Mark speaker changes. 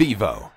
Speaker 1: Vivo.